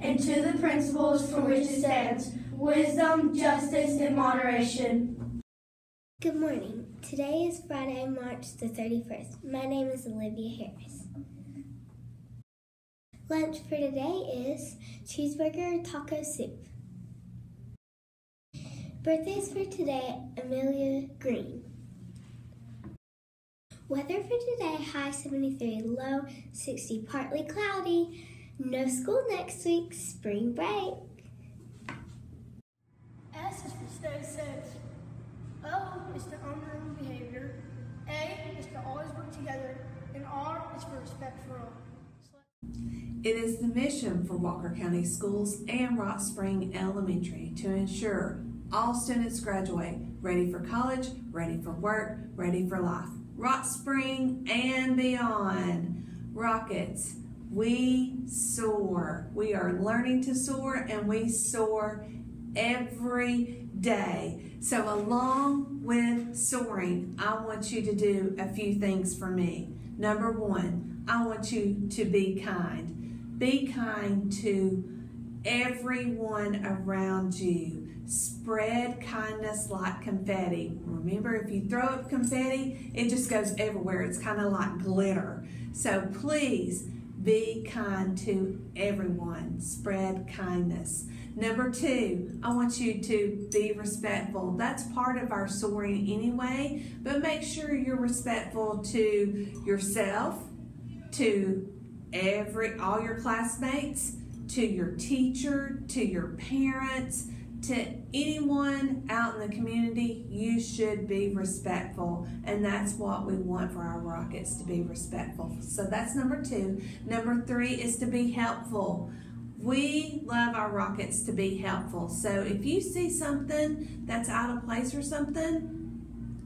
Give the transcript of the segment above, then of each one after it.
and to the principles for which it stands, wisdom, justice, and moderation. Good morning. Today is Friday, March the 31st. My name is Olivia Harris. Lunch for today is cheeseburger taco soup. Birthdays for today Amelia Green. Weather for today high 73, low 60, partly cloudy. No school next week, spring break. S is for stay safe. O is for honoring behavior. A is to always work together. And R is for respect for all. It is the mission for Walker County Schools and Rock Spring Elementary to ensure all students graduate ready for college, ready for work, ready for life. Rock Spring and beyond. Rockets, we soar. We are learning to soar and we soar every day. So, along with soaring, I want you to do a few things for me. Number one, I want you to be kind. Be kind to everyone around you. Spread kindness like confetti. Remember, if you throw up confetti, it just goes everywhere. It's kind of like glitter. So please be kind to everyone. Spread kindness. Number two, I want you to be respectful. That's part of our soaring anyway, but make sure you're respectful to yourself, to every all your classmates, to your teacher, to your parents, to anyone out in the community, you should be respectful. And that's what we want for our rockets to be respectful. So that's number two. Number three is to be helpful. We love our rockets to be helpful. So if you see something that's out of place or something,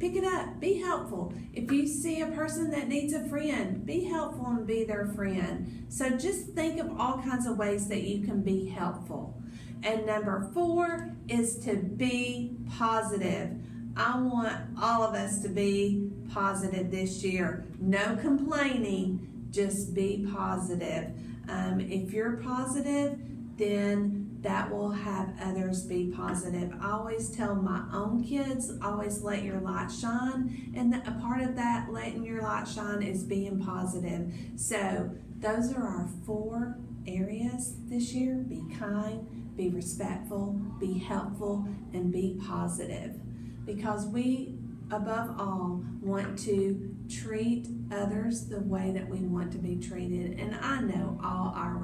pick it up. Be helpful. If you see a person that needs a friend, be helpful and be their friend. So just think of all kinds of ways that you can be helpful. And number four is to be positive. I want all of us to be positive this year. No complaining, just be positive. Um, if you're positive, then that will have others be positive. I always tell my own kids, always let your light shine. And a part of that letting your light shine is being positive. So, those are our four areas this year be kind, be respectful, be helpful, and be positive. Because we, above all, want to treat others the way that we want to be treated. And I know all our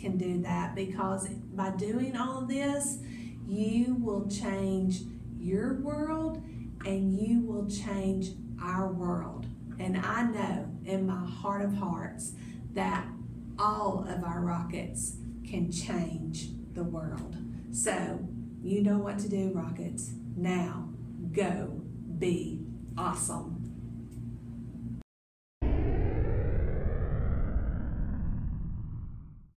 can do that because by doing all of this, you will change your world and you will change our world. And I know in my heart of hearts that all of our rockets can change the world. So, you know what to do, Rockets. Now, go be awesome.